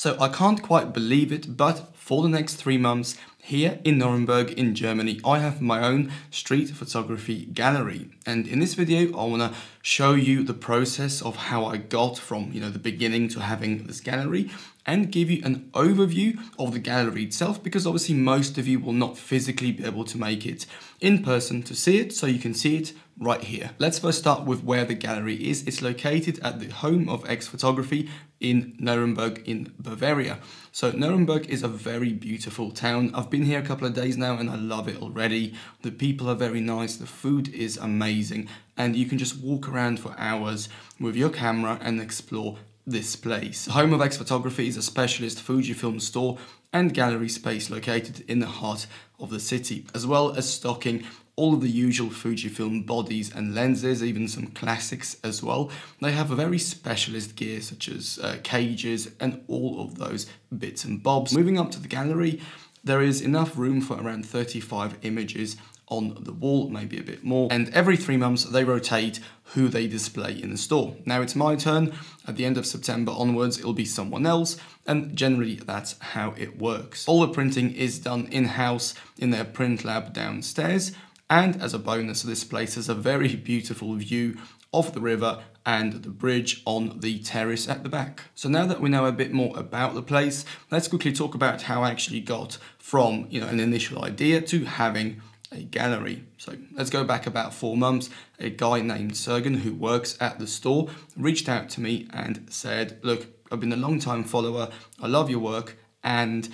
So I can't quite believe it, but for the next three months, here in Nuremberg in Germany, I have my own street photography gallery. And in this video, I want to show you the process of how I got from, you know, the beginning to having this gallery and give you an overview of the gallery itself because obviously most of you will not physically be able to make it in person to see it so you can see it right here. Let's first start with where the gallery is. It's located at the home of X Photography in Nuremberg in Bavaria. So Nuremberg is a very beautiful town. I've been here a couple of days now and I love it already. The people are very nice, the food is amazing and you can just walk around for hours with your camera and explore this place. Home of X Photography is a specialist Fujifilm store and gallery space located in the heart of the city, as well as stocking all of the usual Fujifilm bodies and lenses, even some classics as well. They have a very specialist gear such as uh, cages and all of those bits and bobs. Moving up to the gallery, there is enough room for around 35 images on the wall, maybe a bit more. And every three months they rotate who they display in the store. Now it's my turn. At the end of September onwards, it'll be someone else. And generally that's how it works. All the printing is done in-house in their print lab downstairs. And as a bonus, this place has a very beautiful view of the river and the bridge on the terrace at the back. So now that we know a bit more about the place, let's quickly talk about how I actually got from you know an initial idea to having a gallery. So let's go back about four months. A guy named Sergen who works at the store reached out to me and said, look, I've been a long time follower. I love your work and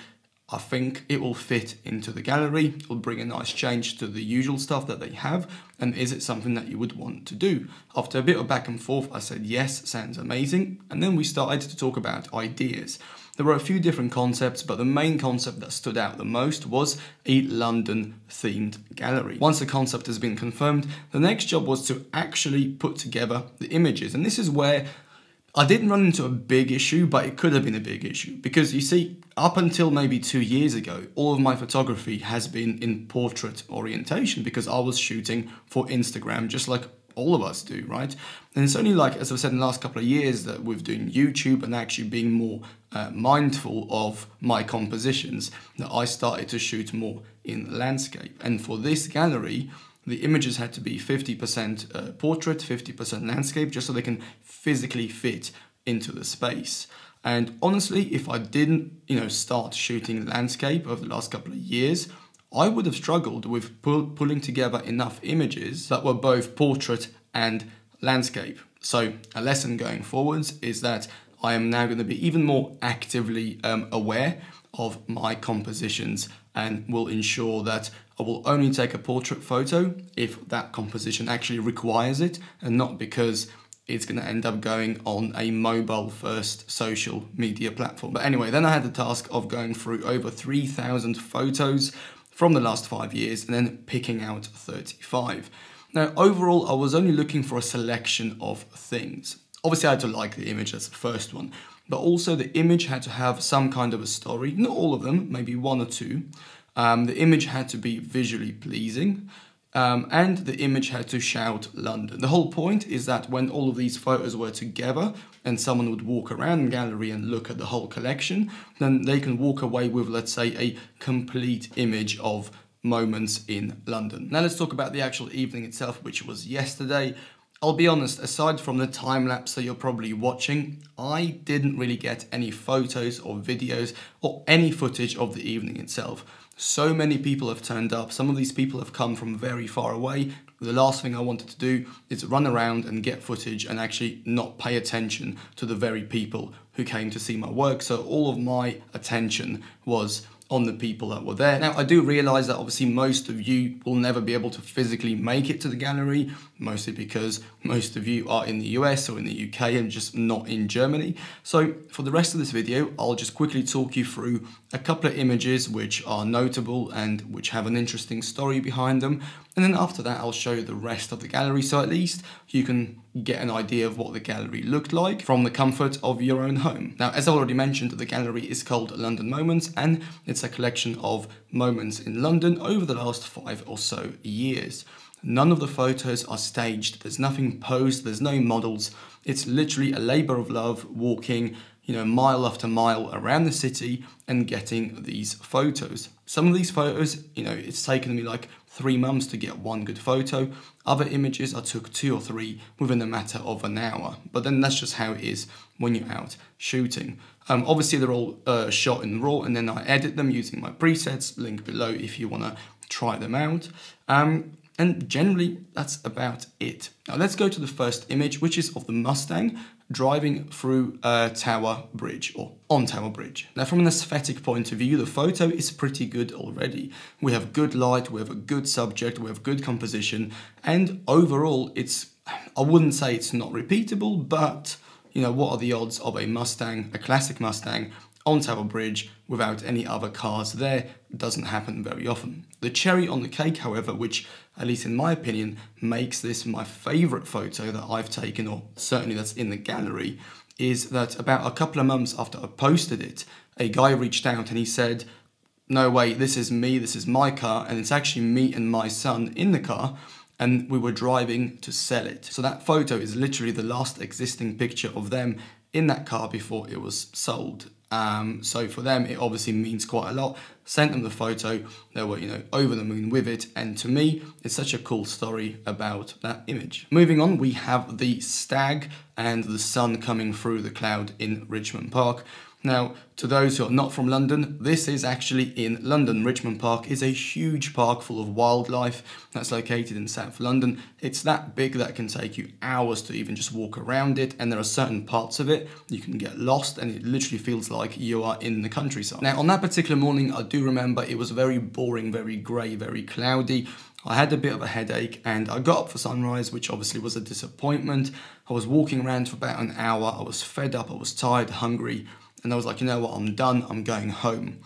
I think it will fit into the gallery. It will bring a nice change to the usual stuff that they have. And is it something that you would want to do? After a bit of back and forth, I said, yes, sounds amazing. And then we started to talk about ideas. There were a few different concepts, but the main concept that stood out the most was a London themed gallery. Once the concept has been confirmed, the next job was to actually put together the images. And this is where I didn't run into a big issue, but it could have been a big issue because you see, up until maybe two years ago, all of my photography has been in portrait orientation because I was shooting for Instagram, just like all of us do, right? And it's only like, as I've said in the last couple of years, that we've doing YouTube and actually being more uh, mindful of my compositions that I started to shoot more in landscape. And for this gallery, the images had to be 50% uh, portrait, 50% landscape, just so they can physically fit into the space. And honestly, if I didn't, you know, start shooting landscape over the last couple of years, I would have struggled with pull pulling together enough images that were both portrait and landscape. So a lesson going forwards is that I am now going to be even more actively um, aware of my compositions and will ensure that I will only take a portrait photo if that composition actually requires it and not because it's going to end up going on a mobile first social media platform. But anyway, then I had the task of going through over 3,000 photos from the last five years and then picking out 35. Now, overall, I was only looking for a selection of things. Obviously, I had to like the image, that's the first one, but also the image had to have some kind of a story, not all of them, maybe one or two. Um, the image had to be visually pleasing. Um, and the image had to shout London. The whole point is that when all of these photos were together and someone would walk around the gallery and look at the whole collection, then they can walk away with, let's say, a complete image of moments in London. Now let's talk about the actual evening itself, which was yesterday. I'll be honest, aside from the time lapse that you're probably watching, I didn't really get any photos or videos or any footage of the evening itself. So many people have turned up. Some of these people have come from very far away. The last thing I wanted to do is run around and get footage and actually not pay attention to the very people who came to see my work. So all of my attention was on the people that were there. Now, I do realize that obviously most of you will never be able to physically make it to the gallery, mostly because most of you are in the US or in the UK and just not in Germany. So for the rest of this video, I'll just quickly talk you through a couple of images which are notable and which have an interesting story behind them. And then after that, I'll show you the rest of the gallery. So at least you can get an idea of what the gallery looked like from the comfort of your own home. Now, as I already mentioned, the gallery is called London Moments and it's a collection of moments in London over the last five or so years. None of the photos are staged, there's nothing posed, there's no models. It's literally a labor of love walking you know, mile after mile around the city and getting these photos. Some of these photos, you know, it's taken me like three months to get one good photo. Other images I took two or three within a matter of an hour. But then that's just how it is when you're out shooting. Um, obviously they're all uh, shot in RAW and then I edit them using my presets, link below if you want to try them out. Um, and generally that's about it. Now let's go to the first image which is of the Mustang driving through a Tower Bridge or on Tower Bridge. Now from an aesthetic point of view the photo is pretty good already. We have good light, we have a good subject, we have good composition and overall it's, I wouldn't say it's not repeatable but you know what are the odds of a Mustang, a classic Mustang on Tower Bridge without any other cars there doesn't happen very often. The cherry on the cake, however, which, at least in my opinion, makes this my favourite photo that I've taken, or certainly that's in the gallery, is that about a couple of months after I posted it, a guy reached out and he said, no way, this is me, this is my car, and it's actually me and my son in the car, and we were driving to sell it. So that photo is literally the last existing picture of them in that car before it was sold. Um, so for them, it obviously means quite a lot. Sent them the photo, they were, you know, over the moon with it. And to me, it's such a cool story about that image. Moving on, we have the stag and the sun coming through the cloud in Richmond Park. Now, to those who are not from London, this is actually in London. Richmond Park is a huge park full of wildlife that's located in South London. It's that big that can take you hours to even just walk around it, and there are certain parts of it you can get lost, and it literally feels like you are in the countryside. Now, on that particular morning, I do remember it was very boring, very grey, very cloudy. I had a bit of a headache and I got up for sunrise, which obviously was a disappointment. I was walking around for about an hour. I was fed up, I was tired, hungry and I was like, you know what, I'm done, I'm going home.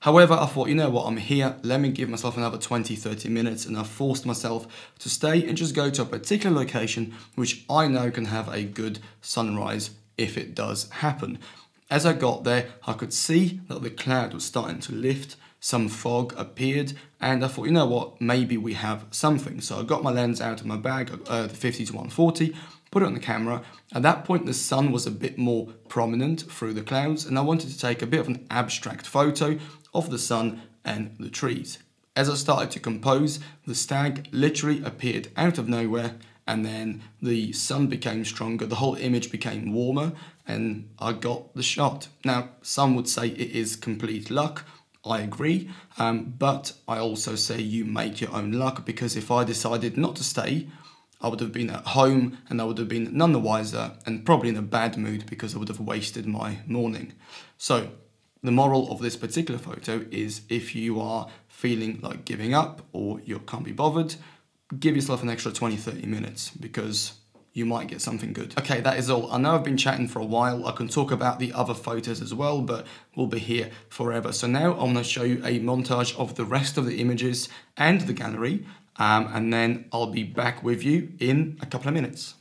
However, I thought, you know what, I'm here, let me give myself another 20, 30 minutes, and I forced myself to stay and just go to a particular location which I know can have a good sunrise if it does happen. As I got there, I could see that the cloud was starting to lift, some fog appeared, and I thought, you know what, maybe we have something. So I got my lens out of my bag, uh, the 50 to 140, put it on the camera. At that point, the sun was a bit more prominent through the clouds, and I wanted to take a bit of an abstract photo of the sun and the trees. As I started to compose, the stag literally appeared out of nowhere, and then the sun became stronger, the whole image became warmer, and I got the shot. Now, some would say it is complete luck. I agree, um, but I also say you make your own luck because if I decided not to stay, I would have been at home and I would have been none the wiser and probably in a bad mood because I would have wasted my morning. So, the moral of this particular photo is if you are feeling like giving up or you can't be bothered, give yourself an extra 20 30 minutes because you might get something good. Okay, that is all. I know I've been chatting for a while. I can talk about the other photos as well, but we'll be here forever. So now I'm to show you a montage of the rest of the images and the gallery um, and then I'll be back with you in a couple of minutes.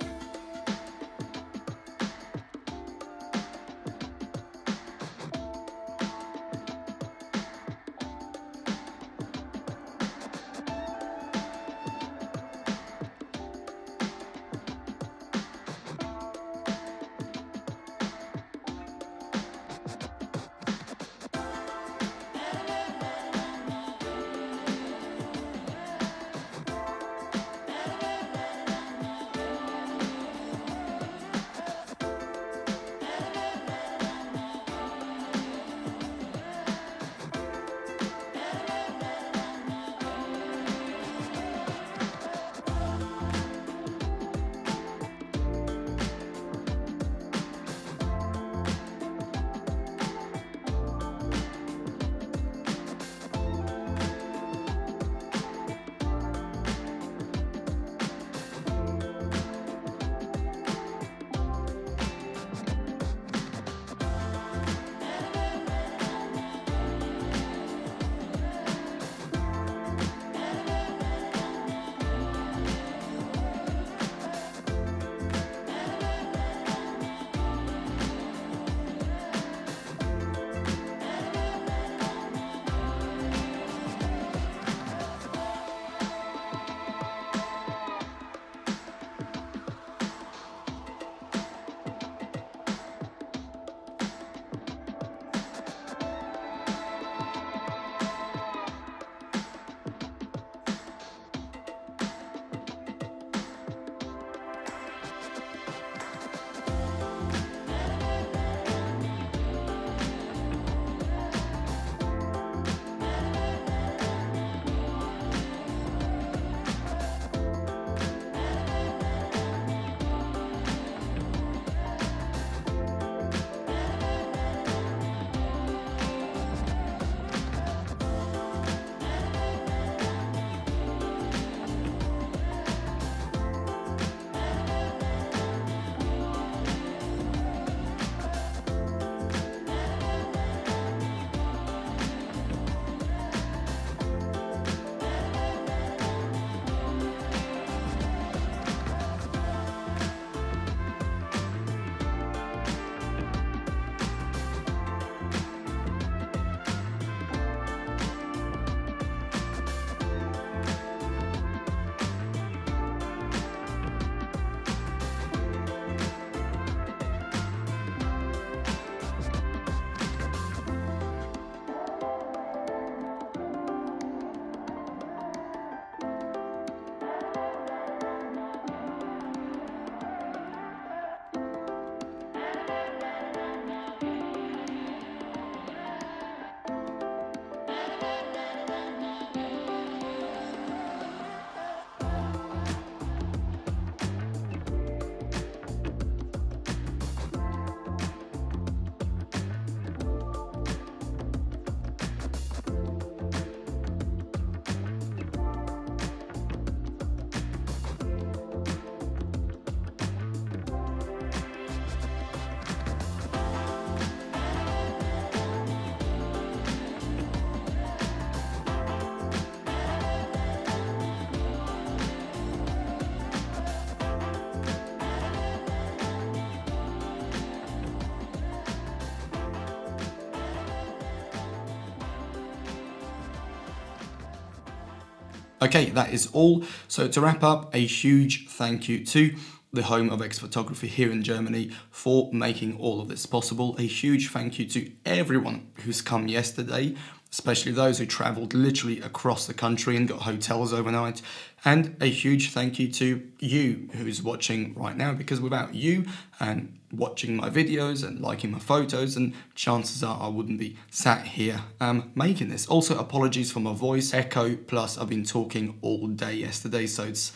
Okay, that is all. So to wrap up, a huge thank you to the home of X Photography here in Germany for making all of this possible. A huge thank you to everyone who's come yesterday, especially those who travelled literally across the country and got hotels overnight. And a huge thank you to you who's watching right now, because without you and watching my videos and liking my photos, and chances are I wouldn't be sat here um, making this. Also, apologies for my voice echo, plus I've been talking all day yesterday, so it's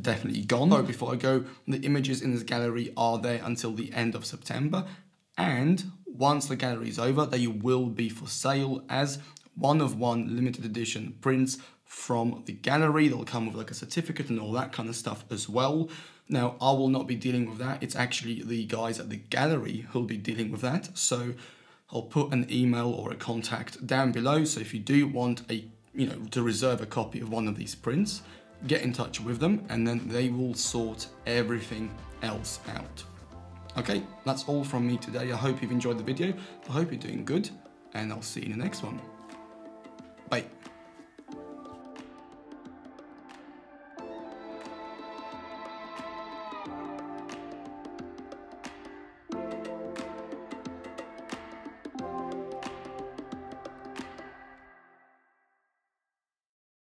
definitely gone. Oh, before I go, the images in this gallery are there until the end of September. And once the gallery is over, they will be for sale as one of one limited edition prints from the gallery. They'll come with like a certificate and all that kind of stuff as well. Now, I will not be dealing with that. It's actually the guys at the gallery who'll be dealing with that. So I'll put an email or a contact down below. So if you do want a, you know, to reserve a copy of one of these prints, get in touch with them and then they will sort everything else out. Okay, that's all from me today. I hope you've enjoyed the video. I hope you're doing good and I'll see you in the next one. はい。